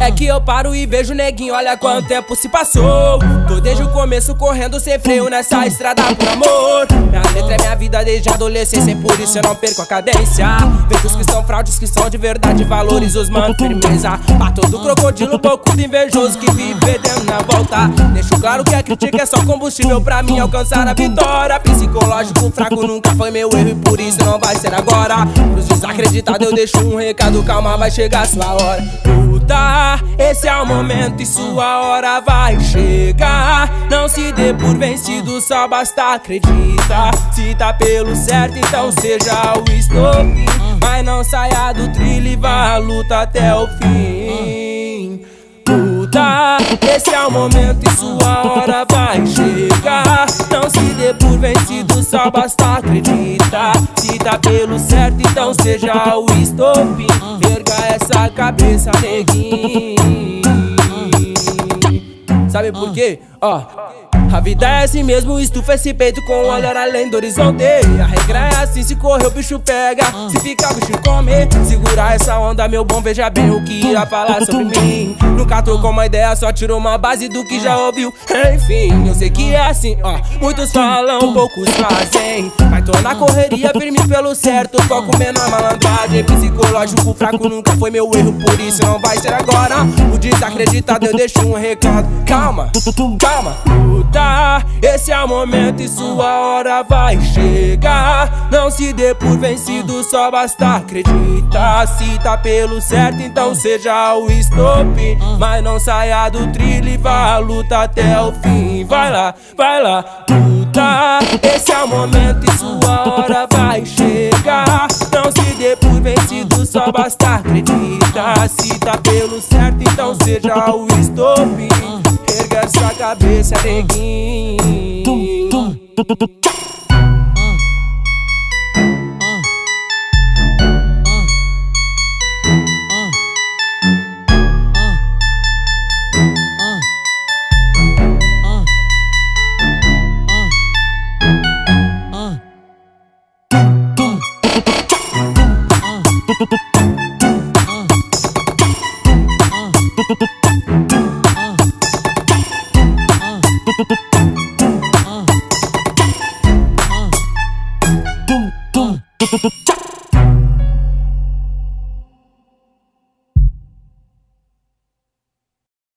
É que eu paro e vejo neguinho, olha quanto tempo se passou. Tô desde começo correndo sem freio nessa estrada por amor. Minha letra é minha vida desde adolescência, e por isso eu não perco a cadência. Vejo os que são fraudes, que são de verdade, valores, manto firmeza. Pra todo crocodilo, pouco de invejoso que vive perdendo na volta. Deixo claro que a crítica é só combustível pra mim alcançar a vitória. Psicológico fraco nunca foi meu erro e por isso não vai ser agora. Pros desacreditados eu deixo um recado, calma, vai chegar a sua hora. Puta esse é o momento e sua hora vai chegar. Não se dê por vencido, só basta acreditar. Se tá pelo certo, então seja o estopim. Mas não saia do trilho e vá a luta até o fim. Puta, esse é o momento e sua hora vai chegar. Não se dê por vencido, só basta acreditar. Tá pelo certo, então seja o estopim. Erga essa cabeça, neguinho. Sabe por quê? Ó. A vida é assim mesmo, estufa esse peito com o olhar além do horizonte. A regra é assim, se correr o bicho pega, se ficar o bicho come. Segura essa onda, meu bom, veja bem o que ia falar sobre mim. Nunca trocou uma ideia, só tirou uma base do que já ouviu. Enfim, eu sei que é assim, ó. Muitos falam, poucos fazem. Mas tô na correria, firme pelo certo, foco menor malandragem. Psicológico fraco nunca foi meu erro, por isso não vai ser agora. O desacreditado eu deixo um recado. Calma, calma, Esse é o momento e sua hora vai chegar. Não se dê por vencido, só basta acreditar. Se tá pelo certo, então seja o stop. Mas não saia do trilho e vá luta até o fim. Vai lá, vai lá, luta. Esse é o momento e sua hora vai chegar. Não se dê por vencido, só basta acreditar. Se tá pelo certo, então seja o stop. Erga essa cabeça, neguinho. Tum, tum. Uh. Uh. Uh.